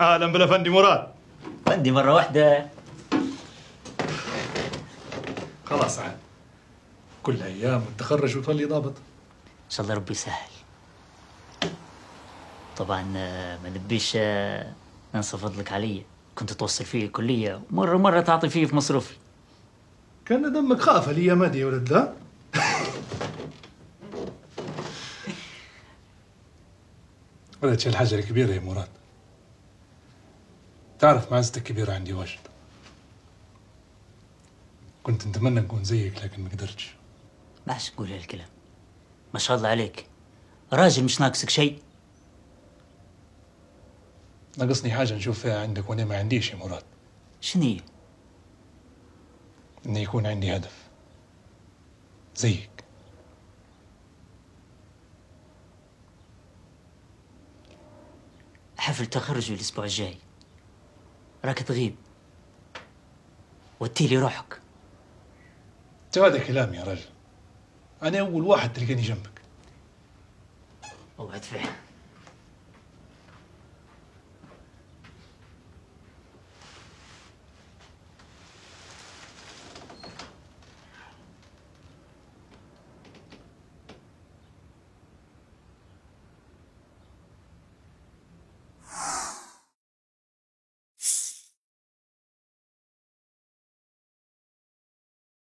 أهلا بالافندي مراد. عندي مرة واحدة. خلاص عاد. كل أيام وتخرج وتولي ضابط. إن شاء الله ربي يسهل. طبعا آه، ما نبيش آه، ننسى فضلك علي. كنت توصل فيه الكلية. مرة مرة تعطي فيه في مصروفي. كان دمك خافه لي يا مادي يا ولد لا؟ ولد شي الحاجة الكبيرة يا مراد. تعرف معزتك كبيرة عندي واجد. كنت نتمنى نكون زيك لكن ما قدرتش. باش تقول هالكلام. ما شاء الله عليك. راجل مش ناقصك شيء. ناقصني حاجة نشوف فيها عندك وأنا ما عنديش يا مراد. شني إنه يكون عندي هدف. زيك. حفل تخرجي الأسبوع الجاي. راك تغيب. وديلي روحك. هذا كلام يا رجل. أنا أول واحد تلقاني جنبك. أوعد فيه.